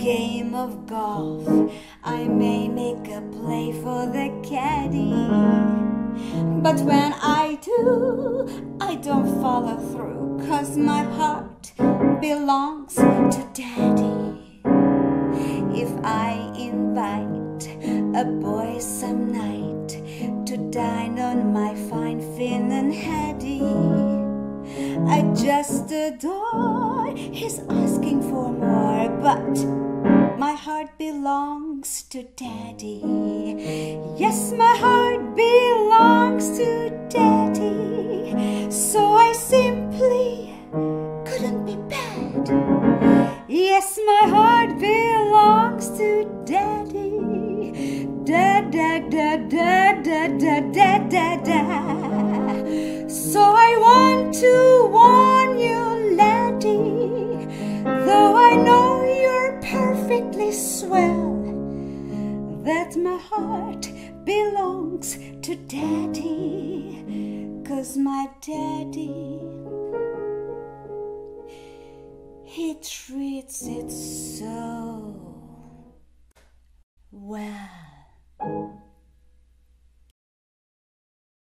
game of golf. I may make a play for the caddy. But when I do, I don't follow through, cause my heart belongs to daddy. If I invite a boy some night to dine on my fine finnan haddie, I just adore his asking for more, but my heart belongs to daddy. Yes, my heart belongs to daddy. So I simply couldn't be bad. Yes, my heart belongs to daddy. Da da da da da da da da da. So I want to that my heart belongs to daddy, cause my daddy. He treats it so well.